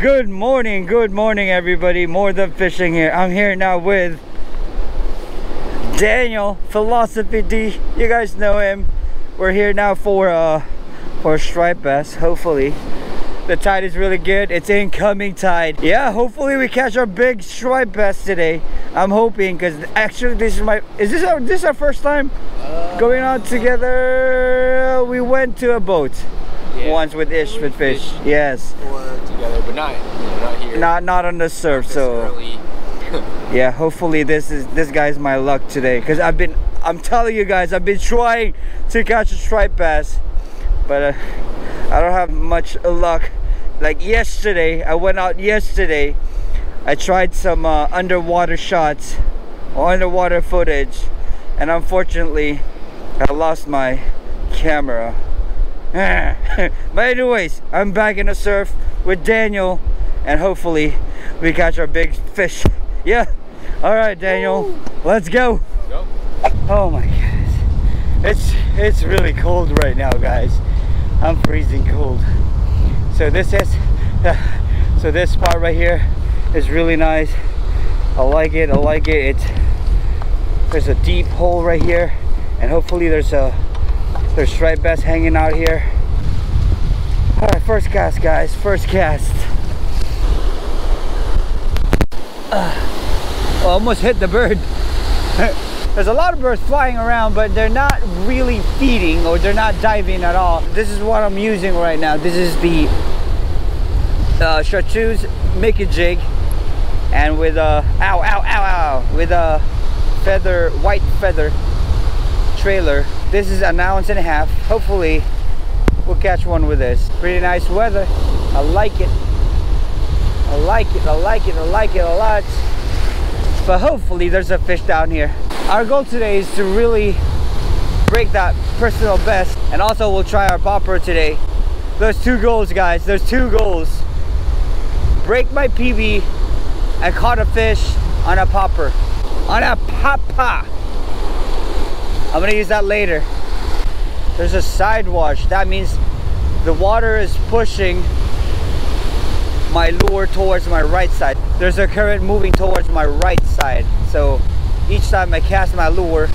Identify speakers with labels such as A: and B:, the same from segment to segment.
A: Good morning, good morning everybody. More than fishing here. I'm here now with Daniel, Philosophy D. You guys know him. We're here now for uh for striped bass, hopefully. The tide is really good. It's incoming tide. Yeah, hopefully we catch our big striped bass today. I'm hoping because actually this is my is this our this our first time uh, going out together? We went to a boat yeah. once with Ish with fish. fish. Yes.
B: Or but not not here.
A: Not not on the surf. so yeah, hopefully this is this guy's my luck today because I've been I'm telling you guys I've been trying to catch a striped bass, but uh, I don't have much luck. Like yesterday, I went out yesterday. I tried some uh, underwater shots or underwater footage, and unfortunately, I lost my camera. but anyways, I'm back in the surf with Daniel and hopefully we catch our big fish. Yeah. All right, Daniel. Woo. Let's go. go. Oh my goodness. It's it's really cold right now, guys. I'm freezing cold. So this is so this spot right here is really nice. I like it. I like it. It's there's a deep hole right here and hopefully there's a there's striped bass hanging out here. All right, first cast, guys. First cast. Uh, almost hit the bird. There's a lot of birds flying around, but they're not really feeding or they're not diving at all. This is what I'm using right now. This is the uh, Chartreuse Mickey Jig and with a, ow, ow, ow, ow, with a feather, white feather trailer this is an ounce and a half. Hopefully we'll catch one with this. Pretty nice weather. I like it. I like it. I like it. I like it a lot. But hopefully there's a fish down here. Our goal today is to really break that personal best. And also we'll try our popper today. There's two goals guys. There's two goals. Break my pb and caught a fish on a popper. On a popper I'm gonna use that later. There's a side wash. That means the water is pushing my lure towards my right side. There's a current moving towards my right side. So each time I cast my lure,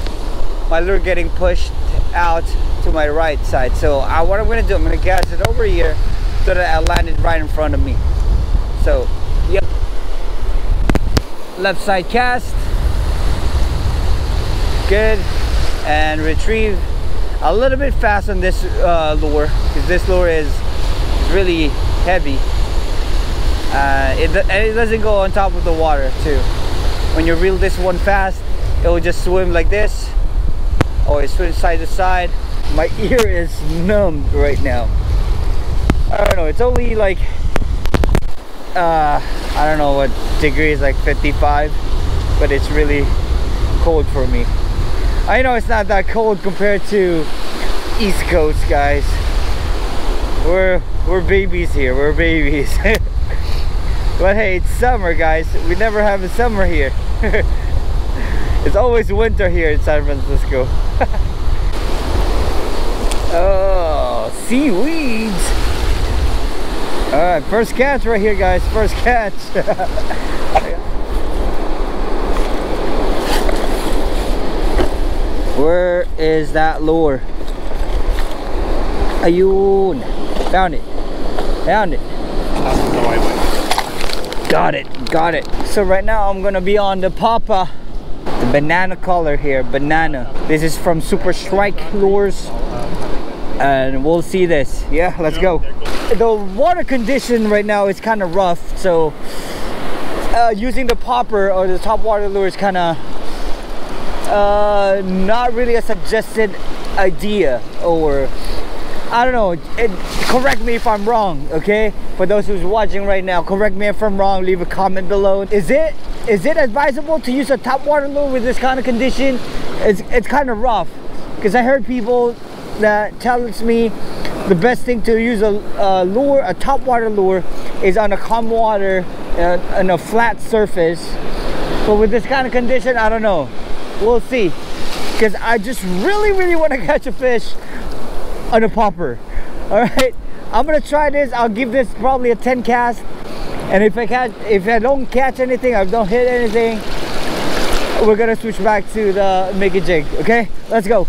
A: my lure getting pushed out to my right side. So I, what I'm gonna do, I'm gonna cast it over here so that I land it right in front of me. So, yep. Left side cast. Good and retrieve a little bit fast on this uh, lure because this lure is really heavy. Uh, it, it doesn't go on top of the water too. When you reel this one fast it will just swim like this or it swims side to side. My ear is numb right now. I don't know it's only like uh, I don't know what degree is like 55 but it's really cold for me I know it's not that cold compared to East Coast guys. We're we're babies here we're babies. But hey it's summer guys. We never have a summer here. It's always winter here in San Francisco. Oh seaweeds. All right first catch right here guys first catch Where is that lure? Ayun. Found it. Found it. Got it. Got it. So right now I'm gonna be on the popper. The banana color here. Banana. This is from Super Strike Lures. And we'll see this. Yeah, let's go. The water condition right now is kind of rough. So uh, using the popper or the top water lure is kind of uh, not really a suggested idea or I don't know it, correct me if I'm wrong okay? For those who's watching right now correct me if I'm wrong leave a comment below. Is it is it advisable to use a top water lure with this kind of condition? It's it's kind of rough because I heard people that tells me the best thing to use a, a lure a top water lure is on a calm water uh, on a flat surface. But with this kind of condition I don't know we'll see because I just really really want to catch a fish on a popper all right I'm gonna try this I'll give this probably a 10 cast And if I catch, if I don't catch anything, I don't hit anything, we're gonna switch back to the Mickey jig. Okay, let's go.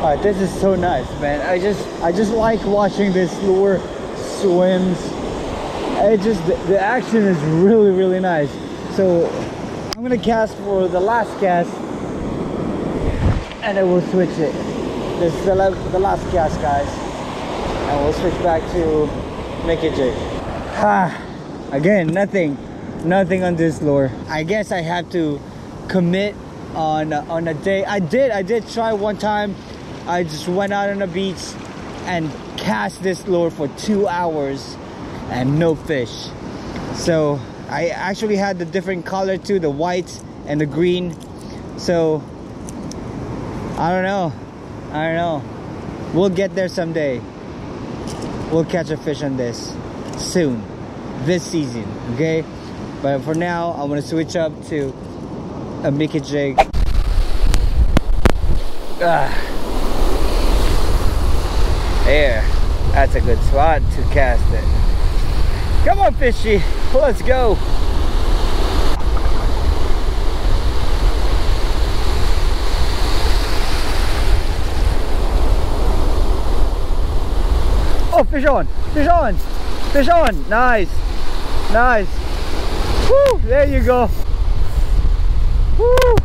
A: All right, this is so nice, man. I just, I just like watching this lure swims. It just, the action is really, really nice. So I'm gonna cast for the last cast, and then we'll switch it. This is the, the last cast, guys, and we'll switch back to Mickey jig. Ah, again, nothing, nothing on this lure. I guess I have to commit on on a day. I did, I did try one time. I just went out on the beach and cast this lure for two hours and no fish. So I actually had the different color too, the white and the green. So I don't know. I don't know. We'll get there someday. We'll catch a fish on this soon. This season, okay? But for now, I'm gonna switch up to a Mickey jig. Ah. There. That's a good spot to cast it. Come on, fishy. Let's go. Oh, fish on. Fish on. Fish on. Nice. Nice. Woo, there you go. Woo.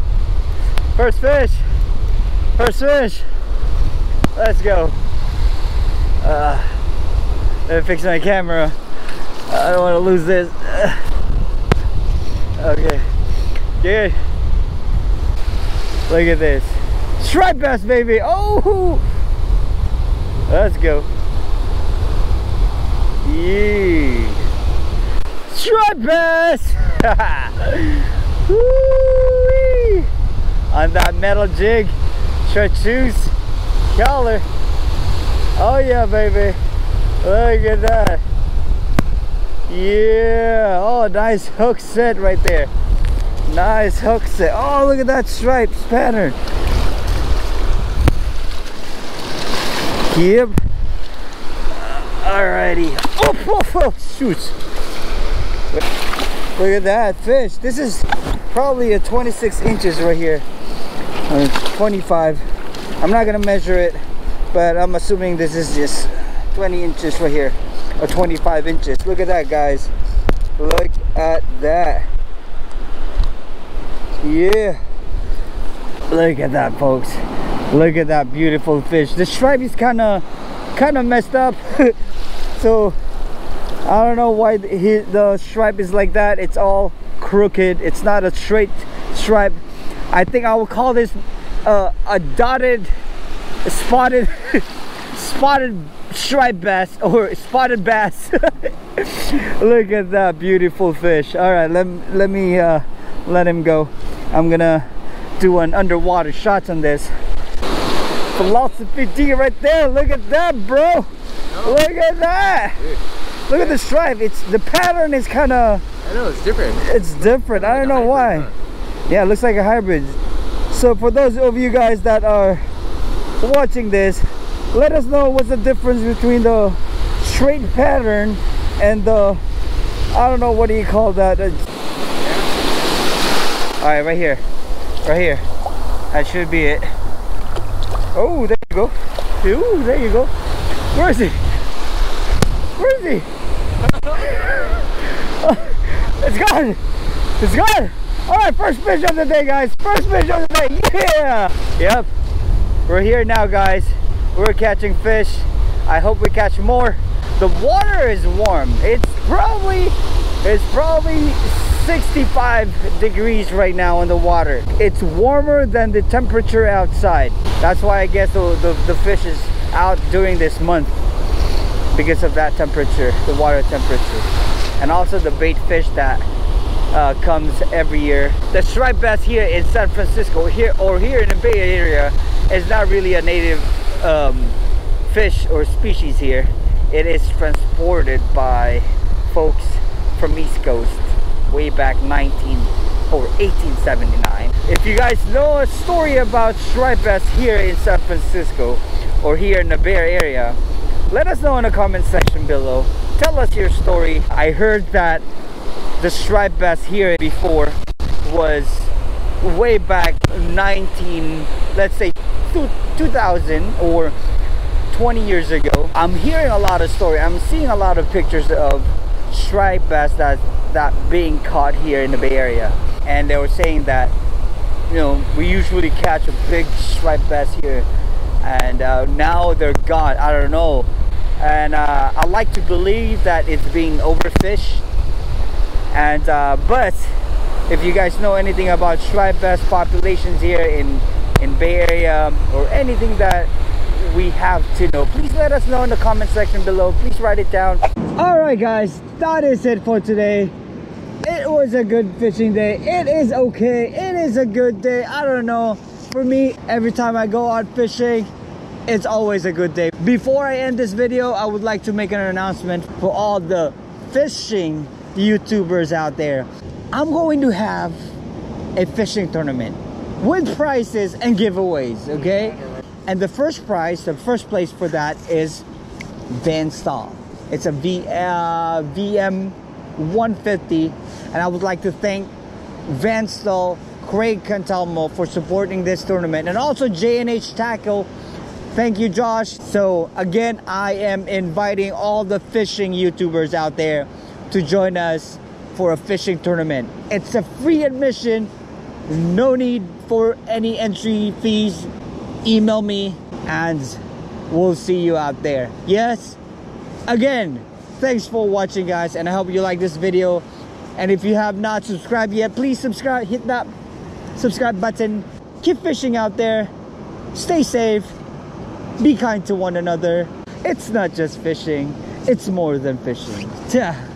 A: First fish. First fish. Let's go. Uh, let me fix my camera. I don't want to lose this. Okay. Good. Look at this. Stripe bass, baby. Oh! Let's go. Yeah. Stripe bass! On that metal jig. Chartreuse color. Oh yeah, baby. Look at that. Yeah. Oh, nice hook set right there. Nice hook set. Oh, look at that stripes pattern. Yep. Alrighty. Oh, oh, oh, shoot. Look at that fish. This is probably a 26 inches right here. Or 25. I'm not gonna measure it, but I'm assuming this is just 20 inches right here or 25 inches. Look at that guys. Look at that. Yeah. Look at that folks. Look at that beautiful fish. The stripe is kind of kind of messed up. So I don't know why the, the stripe is like that. It's all crooked. It's not a straight stripe. I think I will call this uh, a dotted spotted spotted striped bass or spotted bass. Look at that beautiful fish. All right let, let me uh, let him go. I'm gonna do an underwater shot on this. Philosophy D right there. Look at that bro. Look at that. Look at the stripe. It's the pattern is kind of
B: I know it's different.
A: it's different. I don't know why. yeah it looks like a hybrid. So for those of you guys that are watching this let us know what's the difference between the straight pattern and the I don't know what do you call that? All right right here. Right here. That should be it. Oh there you go. Ooh, there you go. Where is he? Where is he? It's gone. It's gone. All right first fish of the day guys. First fish of the day. Yeah. Yep. We're here now guys we're catching fish. I hope we catch more. The water is warm. It's probably it's probably 65 degrees right now in the water. It's warmer than the temperature outside. That's why i guess the, the, the fish is out during this month because of that temperature the water temperature. And also the bait fish that uh, comes every year. The striped bass here in San Francisco, here or here in the Bay Area, is not really a native um, fish or species here. It is transported by folks from East Coast way back 19 or 1879. If you guys know a story about striped bass here in San Francisco or here in the Bay Area, let us know in the comment section below tell us your story i heard that the striped bass here before was way back 19 let's say 2000 or 20 years ago i'm hearing a lot of story. I'm seeing a lot of pictures of striped bass that that being caught here in the bay area. And they were saying that you know we usually catch a big striped bass here. And uh, now they're gone. I don't know. And uh, i like to believe that it's being overfished. And uh, but if you guys know anything about striped bass populations here in in Bay Area or anything that we have to know please let us know in the comment section below. Please write it down. All right guys that is it for today. It was a good fishing day. It is okay. It is a good day. I don't know. For me every time i go out fishing it's always a good day. Before i end this video i would like to make an announcement for all the fishing youtubers out there. I'm going to have a fishing tournament with prizes and giveaways okay? And the first prize the first place for that is van Staal. It's a v, uh, vm 150 and i would like to thank van Staal craig cantalmo for supporting this tournament and also jnh tackle. Thank you josh. So again i am inviting all the fishing youtubers out there to join us for a fishing tournament. It's a free admission no need for any entry fees. Email me and we'll see you out there. Yes again thanks for watching guys and i hope you like this video. And if you have not subscribed yet please subscribe hit that subscribe button. Keep fishing out there. Stay safe. Be kind to one another. It's not just fishing it's more than fishing. Yeah